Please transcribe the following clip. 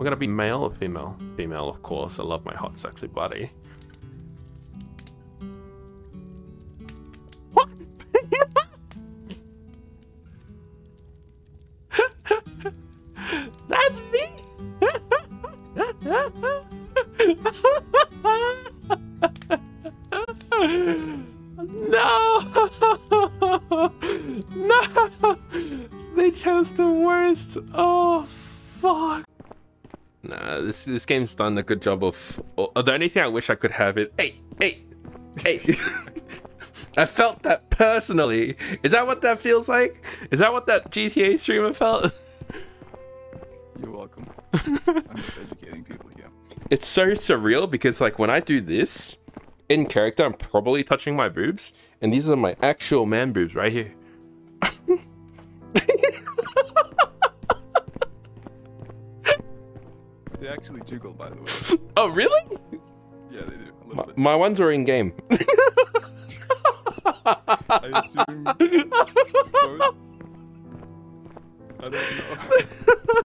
We're gonna be male or female? Female, of course. I love my hot, sexy body. What? That's me! no! no! They chose the worst. Oh, fuck. Nah, this this game's done a good job of. Oh, the only thing I wish I could have is hey, hey, hey. I felt that personally. Is that what that feels like? Is that what that GTA streamer felt? You're welcome. I'm just educating people here. It's so surreal because like when I do this in character, I'm probably touching my boobs, and these are my actual man boobs right here. They actually jiggle, by the way. Oh really? Yeah, they do. A little My, bit. my ones are in game. I assume. I don't know.